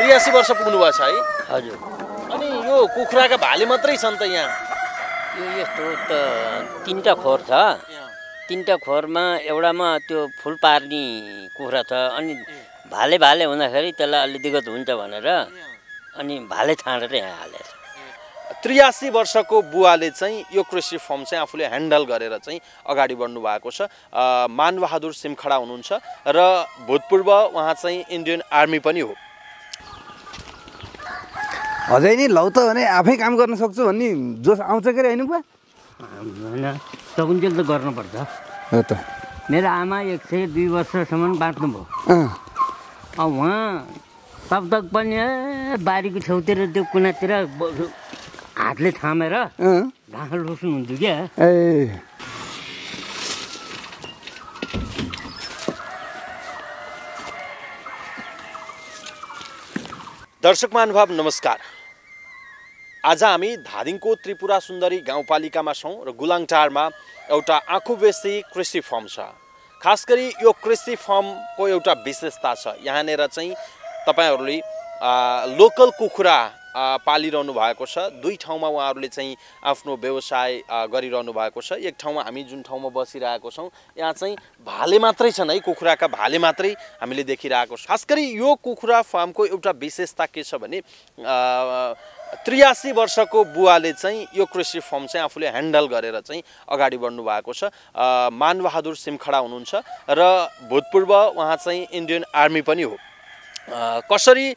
त्रियासी वर्ष पुग्नुभएको छ है। हजुर। अनि यो कुखुराका भाले मात्रै छन् त यहाँ। यो यस्तो त तिनवटा खोर छ। तिनवटा खोरमा एउटामा त्यो फुल पार्ने कुखुरा छ। अनि भाले भाले हुँदाखेरि त्यसलाई अलि दिक्कत हुन्छ भनेर अनि भाले छाँडेर यहाँ हालेछ त्रियासी वर्षको बुवाले चाहिँ यो कृषि फर्म चाहिँ आफूले ह्यान्डल गरेर चाहिँ अगाडि बढ्नु भएको छ। मानबहादुर सिमखडा हुनुहुन्छ र भूतपूर्व उहाँ चाहिँ इन्डियन आर्मी पनि हो। अझै नि लौ त भने आफै काम गर्न सक्छु भन्ने जोस आउँछ के अरे होइन बुवा? होइन सकुन्जेल त गर्नुपर्छ। हो त। मेरो आमा एक सय दुई वर्षसम्म बाँच्नुभयो। अब उहाँ तब तक पनि ए, बारीको छेउतिर त्यो कुनातिर हातले थामेर घाँस रोप्नुहुन्थ्यो क्या। ए। दर्शक महानुभाव नमस्कार। आज हामी धादिङको त्रिपुरा सुन्दरी गाउँपालिकामा छौँ र गुलाङटारमा एउटा आँखुबेसी कृषि फर्म छ। खास गरी यो कृषि फर्मको एउटा विशेषता छ। यहाँनिर चाहिँ तपाईँहरूले लोकल कुखुरा पालिरहनु भएको छ। दुई ठाउँमा उहाँहरूले चाहिँ आफ्नो व्यवसाय गरिरहनु भएको छ। एक ठाउँमा हामी जुन ठाउँमा बसिरहेको छौँ यहाँ चाहिँ भाले मात्रै छन् है। कुखुराका भाले मात्रै हामीले देखिरहेको छौँ। खास गरी यो कुखुरा फार्मको एउटा विशेषता के छ भने त्रियासी वर्षको बुवाले चाहिँ यो कृषि फर्म चाहिँ आफूले ह्यान्डल गरेर चाहिँ अगाडि बढ्नु भएको छ मानबहादुर सिमखडा हुनुहुन्छ र भूतपूर्व उहाँ चाहिँ इन्डियन आर्मी पनि हो। कसरी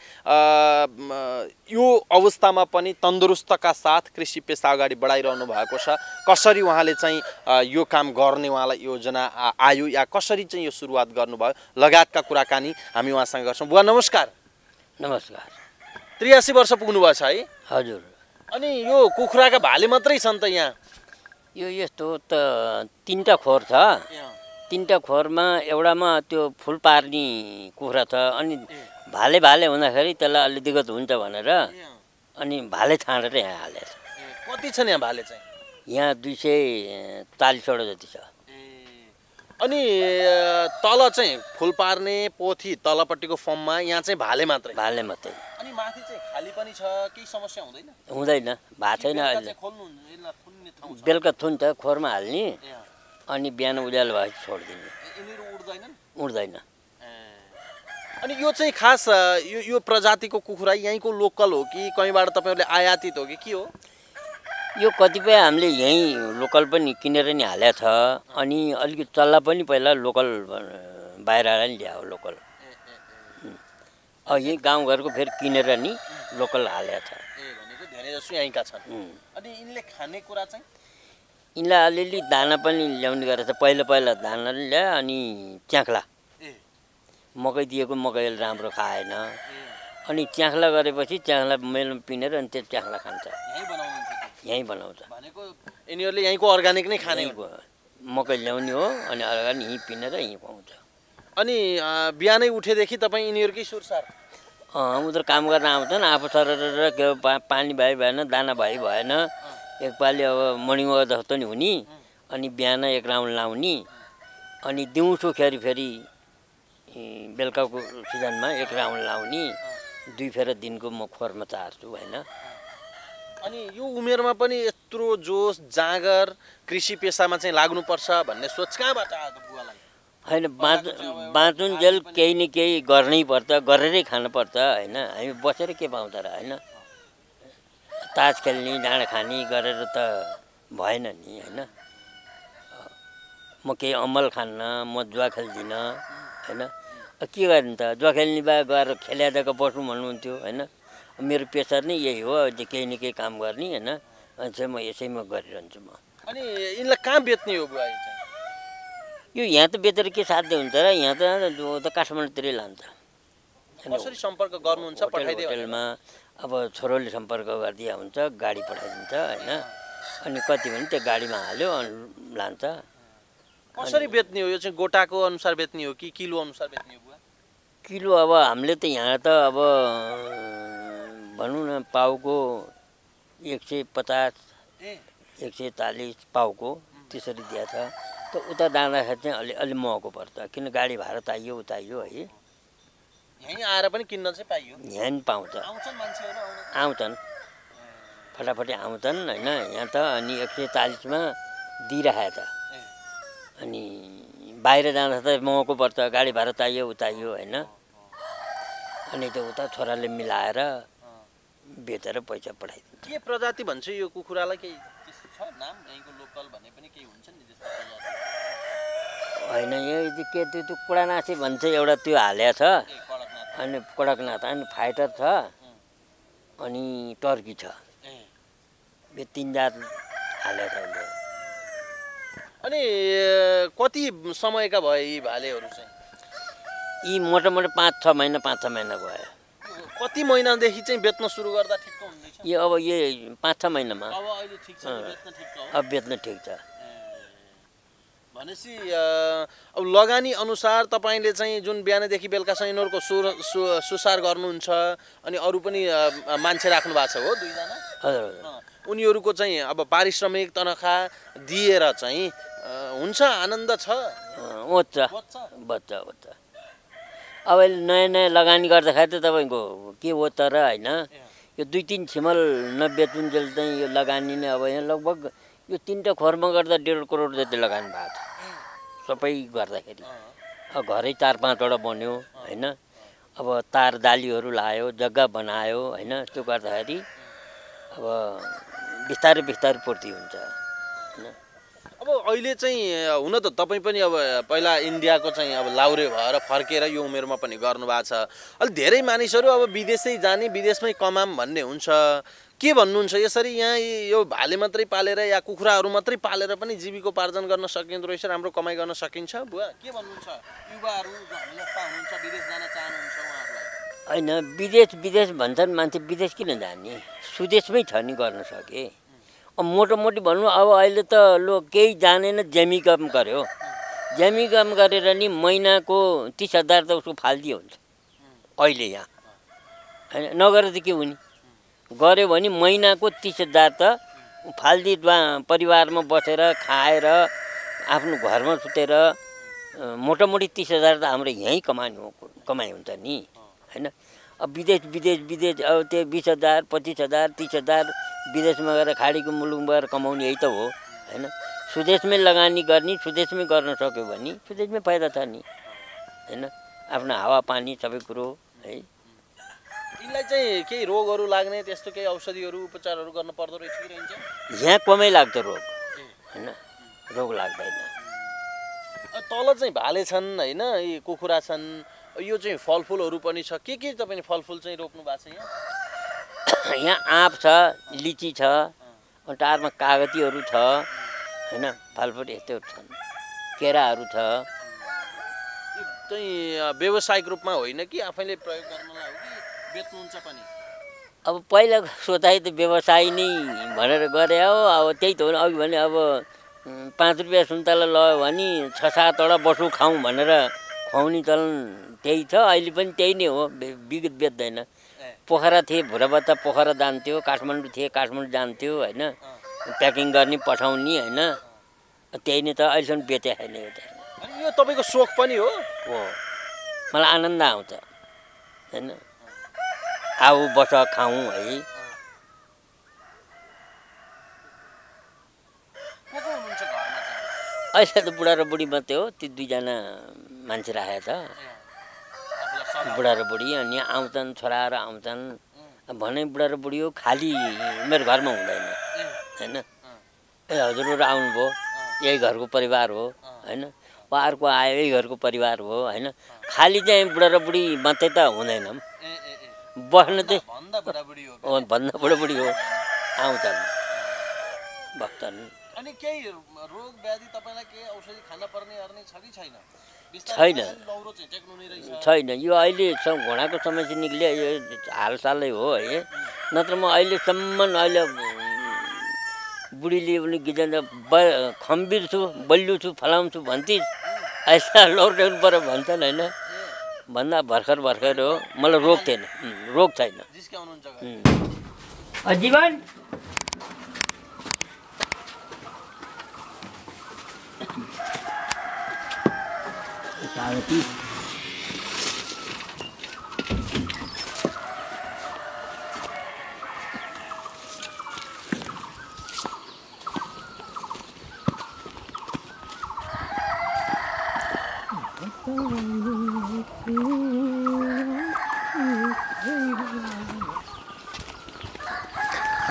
यो अवस्थामा पनि तन्दुरुस्तका साथ कृषि पेसा अगाडि बढाइरहनु भएको छ? कसरी उहाँले चाहिँ यो काम गर्ने उहाँलाई योजना आयो या कसरी चाहिँ यो सुरुवात गर्नुभयो? लगायतका कुराकानी हामी उहाँसँग गर्छौँ। बुवा नमस्कार। नमस्कार। त्रियासी वर्ष पुग्नुभएको छ है? हजुर। अनि यो कुखुराका भाले मात्रै छन् त यहाँ? यो यस्तो त तिनवटा खोर छ। तिनवटा खोरमा एउटामा त्यो फुल पार्ने कुखुरा छ अनि भाले भाले हुँदाखेरि त्यसलाई अलि दिक्कत हुन्छ भनेर अनि भाले छाँडेर यहाँ हालेछ कति छन् यहाँ भाले चाहिँ? यहाँ दुई सय चालिसवटा जति छ। अनि तल चाहिँ फुल पार्ने पोथी तलपट्टिको फर्ममा यहाँ चाहिँ भाले मात्रै? भाले मात्रै। अनि माथि चाहिँ खाली पनि छ केही समस्या हुँदैन? हुँदैन भएको छैन अहिले। बेलुका थुन्छ खोरमा हाल्ने। अनि बिहान उज्यालो भएपछि छोडिदिने। उड्दैन अनि यो चाहिँ खास यो यो प्रजातिको कुखुरा यहीँको लोकल हो कि कहीँबाट तपाईँहरूले आयातित हो कि के हो? यो कतिपय हामीले यहीँ लोकल पनि किनेर नि हालेको छ अनि अलिकति चल्ला पनि पहिला लोकल अ, बाहिरबाट नि ल्यायो लोकल। यहीँ गाउँघरको फेरि किनेर नि लोकल हालेको छ। ए भनेको धेरै जसो यहीँका छन्। उम्. अनि यिनले खाने कुरा चाहिँ? यिनलाई अलिअलि दाना पनि ल्याउने गरेको छ पहिला पहिला दाना ल्यायो अनि च्याख्ला। मकै दिएको मकै राम्रो खाएन। अनि च्याख्ला गरेपछि च्याख्ला मेलमा पिनेर अनि त्यो च्याख्ला खान्छ। यहीँ बनाउँछ। भनेको यिनीहरूले यहीँको अर्ग्यानिक नै खाने मकै ल्याउने हो अनि अगाडि यहीँ पिनेर यहीँ पाउँछ अनि बिहानै उठेदेखि तपाईँ यिनीहरूकै सुरसार अँ उनीहरू काम गर्न आउँछन् आफू सर पानी भए भएन दाना भए भएन। एकपालि अब मर्निङ वाक जस्तो नि हुने। अनि बिहान एक राउन्ड लाउने। अनि दिउँसो खेरि फेरि बेलुकाको सिजनमा एक राउन्ड लाउने। दुई फेर दिनको म खोरमा चार्छु होइन। अनि यो उमेरमा पनि यत्रो जोस जाँगर कृषि पेसामा चाहिँ लाग्नुपर्छ भन्ने सोच कहाँबाट होइन बाँच बाँचुन्जेल केही न केही गर्नै पर्छ गरेरै खानुपर्छ होइन। हामी बसेर के पाउँछ र होइन? तास खेल्ने डाँडा खाने गरेर त भएन नि होइन? म केही अमल खान्न म जुवा खेल्दिनँ होइन? के गर्ने त? जुवा खेल्ने बा गएर खेल्याइदिएको बसौँ भन्नुहुन्थ्यो होइन? मेरो पेसा नै यही हो केही न केही काम गर्ने होइन? अनि चाहिँ म यसैमा गरिरहन्छु म। अनि यिनलाई कहाँ बेच्ने हो बुवा यो यहाँ त बेचेर के साध्य हुन्छ र यहाँ त काठमाडौँतिरै लान्छ। कसरी सम्पर्क गर्नुहुन्छ? होटलमा अब छोरोले सम्पर्क गरिदिया हुन्छ गाडी पठाइदिन्छ होइन। अनि कति भने त्यो गाडीमा हाल्यो अनि लान्छ। कसरी बेच्ने हो? यो चाहिँ गोटाको अनुसार बेच्ने हो कि किलो अनुसार बेच्ने हो किलो अब हामीले त यहाँ त अब भनौँ न पाउको एक सय पचास एक सय चालिस पाउको त्यसरी दिएको छ। त उता जाँदाखेरि चाहिँ अलि अलि महँगो पर्छ। किन गाडी भाडा चाहियो उता चाहियो है। यहीँ आएर पनि किन्न चाहिँ पाइयो। यहाँ पाउँछ। आउँछन् फटाफटी आउँछन् होइन? यहाँ त अनि एक सय चालिसमा दिइराखेको छ। अनि बाहिर जाँदा त महँगो पर्छ। गाडी भाडा चाहियो उ चाहियो होइन? अनि त्यो उता छोराले मिलाएर बेचेर पैसा पठाइदिन्छ। के प्रजाति भन्छ यो कुखुरालाई केही? छ नाम यहीँको लोकल भने पनि केही हुन्छ नि त्यस्तो होइन यो के त्यो त्यो कुडानासी भन्छ एउटा त्यो हालेको छ। अनि कडकनाथ अनि फाइटर छ। अनि टर्की छ। यो तिन जात हालेको छ। अनि कति समयका भए यी भालेहरू चाहिँ? यी मोटामोटी पाँच छ महिना पाँच छ महिना भयो। कति महिनादेखि चाहिँ बेच्न सुरु गर्दा हुँदैछ यो अब यो पाँच छ महिनामा। अब। बेच्न ठिक छ भनेपछि अब लगानी अनुसार तपाईँले चाहिँ जुन बिहानदेखि बेलुकासम्म यिनीहरूको सु सु सुसार गर्नुहुन्छ अनि अरू पनि मान्छे राख्नु भएको छ हो दुईजना? हजुर उनीहरूको चाहिँ अब पारिश्रमिक तनखा दिएर चाहिँ हुन्छ आनन्द छ? बच्छ? बच्चा बच्चा अब अहिले नयाँ नयाँ लगानी गर्दाखेरि त तपाईँको के हो तर होइन? यो दुई तिन छिमल नबेचुन्जेल चाहिँ यो लगानी नै अब यहाँ लगभग यो तिनवटा खोरमा गर्दा डेढ करोड जति लगानी भएको छ। सबै गर्दाखेरि। अब घरै चार पाँचवटा बन्यो होइन? अब तार दालीहरू लायो जग्गा बनायो होइन? त्यो गर्दाखेरि अब बिस्तारै बिस्तारै पूर्ति हुन्छ। अब अहिले चाहिँ हुन त तपाईँ पनि अब पहिला इन्डियाको चाहिँ अब लाउरे भएर फर्केर यो उमेरमा पनि गर्नुभएको छ। अलिक धेरै मानिसहरू अब विदेशै जाने विदेशमै कमाम भन्ने हुन्छ। के भन्नुहुन्छ? यसरी यहाँ यी- भाले मात्रै पालेर या कुखुराहरू मात्रै पालेर पनि जीविकोपार्जन गर्न सकिँदो रहेछ राम्रो कमाइ गर्न सकिन्छ? बुवा के भन्नुहुन्छ? युवाहरू विदेश जान चाहनुहुन्छ उहाँहरूलाई? होइन विदेश विदेश भन्छन् मान्छे विदेश किन जाने? सुदेशमै छ नि गर्न सके। मोटामोटी भनौँ अब अहिले त लो केही जानेन जेमी काम गर्यो। जेमी काम गरेर नि महिनाको तिस हजार त उसको फाल्दी हुन्छ। अहिले यहाँ। होइन नगरेर त के हुने गऱ्यो भने महिनाको तिस हजार त फाल्दी परिवारमा बसेर खाएर आफ्नो घरमा सुतेर मोटामोटी तिस हजार त हाम्रो यहीँ कमाइ कमाइ हुन्छ नि। होइन? अब विदेश विदेश विदेश अब त्यो बिस हजार पच्चिस हजार तिस हजार विदेशमा गएर खाडीको मुलुकमा गएर कमाउने यही त हो होइन? सुदेशमै लगानी गर्ने सुदेशमै गर्न सक्यो भने सुदेशमै फाइदा छ नि होइन? आफ्नो हावापानी सबै कुरो है यिनलाई चाहिँ केही रोगहरू लाग्ने त्यस्तो केही औषधिहरू उपचारहरू गर्न पर्दो रहेछ कि रहन्छ? यहाँ कमै लाग्छ रोग होइन? रोग लाग्दैन। तल चाहिँ भाले छन् होइन? यी कुखुरा छन्। यो चाहिँ फलफुलहरू पनि छ। के के तपाईँले फलफुल चाहिँ रोप्नु भएको छ यहाँ? यहाँ आँप छ लिची छ टारमा कागतीहरू छ होइन? फलफुल यस्तोहरू छन्। केराहरू छ। चाहिँ अ, व्यावसायिक रूपमा होइन कि आफैले प्रयोग गर्नलाई हो कि बेच्नुहुन्छ पनि? अब पहिला सोचाइ त व्यवसाय नै भनेर गरे हो। अब त्यही त हो। अघि भने अब पाँच रुपियाँ सुन्तला लयो भने छ सातवटा बसौँ खाउँ भनेर खुवाउने चलन त्यही छ। अहिले पनि त्यही नै हो। बे- विगत बेच्दैन। पोखरा थिए भुराबत्ता पोखरा जान्थ्यो काठमाडौँ थिए काठमाडौँ जान्थ्यो होइन? प्याकिङ गर्ने पठाउने होइन? त्यही नै त अहिलेसम्म बेचे छैन यो त यो तपाईँको सोख पनि हो? हो। मलाई आनन्द आउँछ होइन? आऊ बस खाउँ है। अहिले त बुढा र बुढी मात्रै हो ती दुईजना मान्छे राखेको छ। बुढा र बुढी अनि आउँछन् छोराहरू आउँछन्। भने बुढा र बुढी हो खालि मेरो घरमा हुँदैन होइन? ए हजुरहरू आउनुभयो यही घरको परिवार हो होइन? वा अर्को आयो यही घरको परिवार हो होइन? खालि चाहिँ बुढा र बुढी मात्रै त हुँदैन। बस्न चाहिँ भन्दा बुढाबुढी हो। आउँछन्। बस्छन् अनि केही रोग व्याधि तपाईँलाई केही औषधि खान पर्ने अर्ने छ कि छैन? छैन। छैन। यो अहिले स- घोडाको समस्या निक्लियो। यो हालसालै हो है। नत्र म अहिलेसम्म अहिले बुढीले पनि गिजान्छ ब खम्बिर छु बलियो छु फलाउँछु भन्थिस् अहिले लौटाउनु पऱ्यो भन्छन् होइन। भन्दा भर्खर भर्खर हो। मलाई रोग थिएन। रोग छैन। जीवन? पार्वती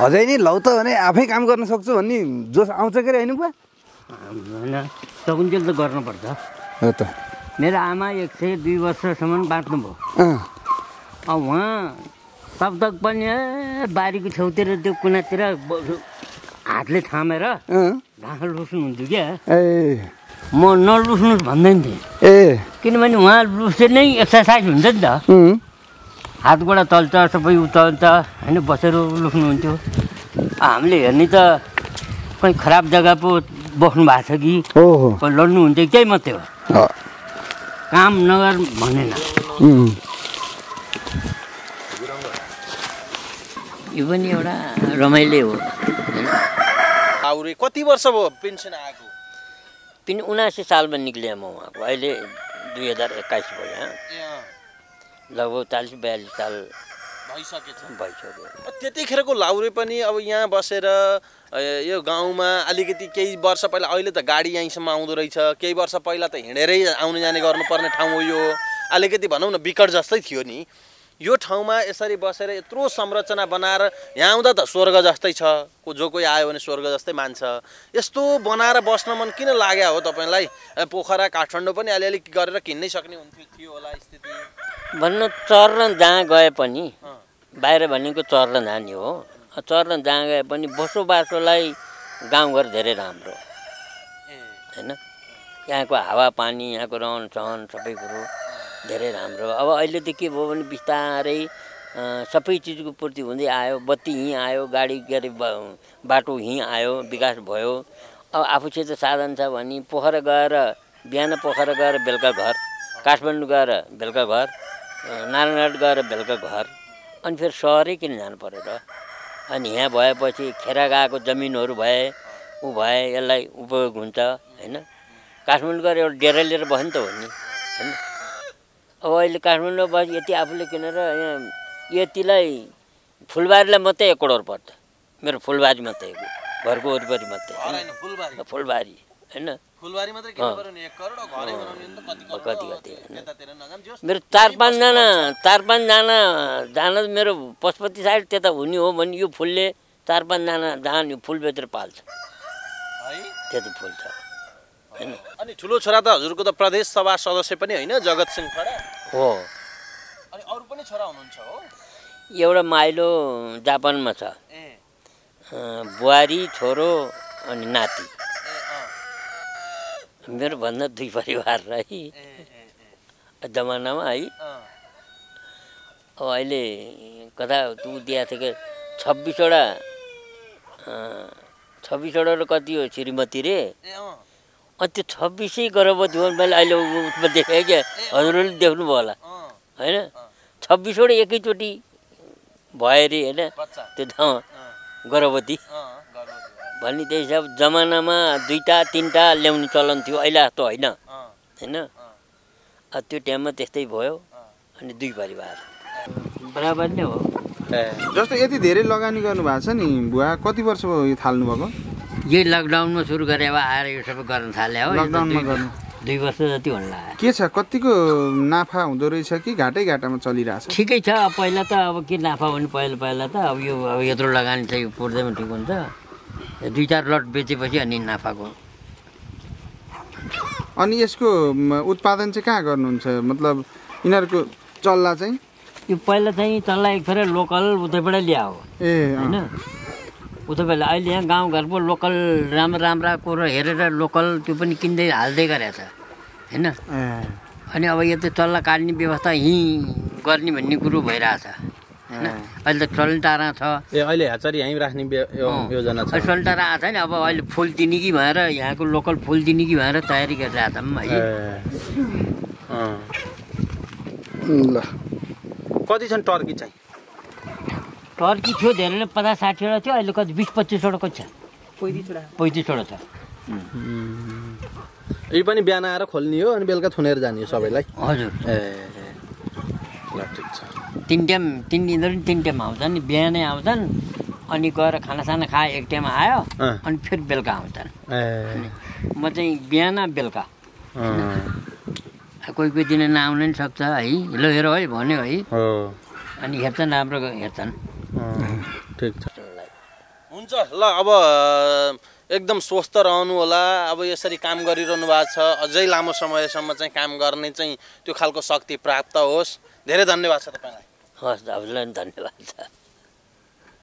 अझै नि लौ त भने आफै काम गर्न सक्छु भन्ने जोस आउँछ के होइन बुवा? शकुन्जेल त गर्नुपर्छ हो त। मेरो आमा एक सय दुई वर्षसम्म बाँच्नुभयो। उहाँ तकतक पनि बारीको छेउतिर त्यो कुनातिर हातले थामेर घाँस लुस्नुहुन्थ्यो क्या। ए। म नलुस्नुहोस् भन्दैन थिएँ। ए। किनभने उहाँ लुसे नै एक्सर्साइज हुन्छ नि त। हात गोडा चल्छ सबै उचाल्छ होइन बसेर लुक्नुहुन्थ्यो हामीले हेर्ने त कहीँ खराब जग्गा पो बस्नु भएको छ कि। कोही लड्नुहुन्थ्यो त्यही मात्रै हो। काम नगर भनेन यो पनि एउटा रमाइलो हो। कति वर्ष भयो पेन्सन आएको? पनि उनासी सालमा निक्लिएँ म उहाँको। अहिले दुई हजार एक्काइस भयो लगभग चालिस बयालिस साल भइसकेछ। भइसक्यो। त्यतिखेरको लाउरे पनि अब यहाँ बसेर यो गाउँमा अलिकति केही वर्ष पहिला अहिले त गाडी यहीँसम्म आउँदो रहेछ। केही वर्ष पहिला त हिँडेरै आउने जाने गर्नुपर्ने ठाउँ हो यो। अलिकति भनौँ न विकट जस्तै थियो नि। यो ठाउँमा यसरी बसेर यत्रो संरचना बनाएर यहाँ आउँदा त स्वर्ग जस्तै छ। को जो कोही आयो भने स्वर्ग जस्तै मान्छ। यस्तो बनाएर बस्न मन किन लाग्यो हो तपाईँलाई? पोखरा काठमाडौँ पनि अलिअलि गरेर किन्नै सक्ने हुन्थ्यो थियो होला स्थिति। भन्नु चर्न जहाँ गए पनि बाहिर भनेको चर्न जाने हो। चर्न जहाँ गए पनि बसोबासोलाई गाउँघर धेरै राम्रो। होइन? यहाँको हावापानी यहाँको रहन सहन सबै कुरो धेरै राम्रो। अब अहिले त के भयो भने बिस्तारै सबै चिजको पूर्ति हुँदै आयो। बत्ती यहीँ आयो गाडी के अरे बाटो यहीँ आयो विकास भयो। अब आफूसित साधन छ भने पोखरा गएर बिहान पोखरा गएर बेलुका घर काठमाडौँ गएर बेलुका घर नारायणघाट गएर बेलुका घर। अनि फेरि सहरै किन जानु पऱ्यो र अनि यहाँ भएपछि खेरा गएको जमिनहरू भए ऊ भए यसलाई उपयोग हुन्छ होइन? काठमाडौँ गएर एउटा डेरा लिएर बस्यो नि त हो नि होइन? अब अहिले काठमाडौँ बस यति आफूले किनेर यहाँ यतिलाई फुलबारीलाई मात्रै एक करोड पर्छ। मेरो फुलबारी मात्रै घरको वरिपरि मात्रै फुलबारी होइन? फुलबारी मात्रै किन्नु पर्यो नि? एक करोड अब घरै बनाउने भने त कति कति? यतातिर। मेरो चार पाँचजना चार पाँचजना जान मेरो पशुपति साइड त्यता हुने हो भने यो फुलले चार पाँचजना जान यो फुल बेचेर पाल्छ। है? त्यति फुल छ। होइन। अनि ठुलो छोरा त हजुरको त प्रदेश सभा सदस्य पनि होइन जगत सिंह खडा? हो। अनि अरू पनि छोरा हुनुहुन्छ हो? एउटा माइलो जापानमा छ। बुहारी छोरो अनि नाति। मेरो भन्दा दुई परिवार है जमानामा है। अब अहिले कथा तु दिएको थियो कि छब्बिसवटा छब्बिसवटा र कति हो श्रीमती रे? अनि त्यो छब्बिसै गर्भवती हो मैले अहिले उसमा देखेँ क्या। हजुरहरूले देख्नुभयो होला। होइन? छब्बिसवटा एकैचोटि भयो अरे होइन? त्यो गर्भवती। भन्ने त्यही हिसाब जमानामा दुईवटा तिनवटा ल्याउने चलन थियो अहिले जस्तो होइन। होइन? त्यो टाइममा त्यस्तै भयो अनि दुई परिवार बराबर नै हो। जस्तो यति धेरै लगानी गर्नुभएको छ नि बुवा कति वर्ष भयो यो थाल्नुभएको? यही लकडाउनमा सुरु गरे अब आएर यो सबै गर्न थाले हो। यो त लकडाउनमा गर्नु। दुई वर्ष जति होला के छ कतिको नाफा हुँदो रहेछ कि घाटै घाटामा चलिरहेछ? ठिकै छ अब पहिला त अब के नाफा भने पहिला पहिला त अब यो अब यत्रो लगानी चाहिँ पुर्दैमा ठिक हुन्छ। यो दुई चार लट बेचेपछि अनि नाफाको। अनि यसको उत्पादन चाहिँ कहाँ गर्नुहुन्छ? मतलब यिनीहरूको चल्ला चाहिँ? यो पहिला चाहिँ चल्ला एक फेर लोकल उतैबाट ल्या हो ए। होइन? उता बेला अहिले यहाँ गाउँघरको लोकल राम्रो राम्रा कुरो हेरेर लोकल त्यो पनि किन्दै हाल्दै गरेछ। होइन? अनि अब यो त चल्ला काट्ने व्यवस्था यहीँ गर्ने भन्ने कुरो भइरहेछ। होइन? अहिले त सल्टारा छ। ए अहिले ह्याचरी यहीँ राख्ने। योजना छ। सल्टारा आएको छ नि अब अहिले फुल दिने कि भनेर यहाँको लोकल फुल दिने कि भनेर तयारी गरिरहेको छौँ है अँ। ल। कति छन् टर्की चाहिँ? टर्की थियो धेरै नै पचास साठीवटा थियो अहिले कति बिस पच्चिसवटा कति छ? पैँतिसवटा। छ। यी पनि बिहान आएर खोल्ने हो अनि बेलुका थुनेर जाने हो सबैलाई? हजुर। ए। तिन टाइम तिन दिनहरू नि तिन टाइम आउँछन् नि बिहानै आउँछन् अनि गएर खानासाना खाए एक टाइम आयो। अनि फेरि बेलुका आउँछन्। ए। म चाहिँ बिहान बेलुका। कोही कोही दिन नआउन नि सक्छ है। ल हेर है भन्यो है। अनि हेर्छन् राम्रो हेर्छन्। ठिक छ। हुन्छ ल अब एकदम स्वस्थ रहनु होला। अब यसरी काम गरिरहनु भएको छ। अझै लामो समयसम्म चाहिँ काम गर्ने चाहिँ त्यो खालको शक्ति प्राप्त होस्। धेरै धन्यवाद छ तपाईँलाई। हस् हजुरलाई पनि धन्यवाद। छ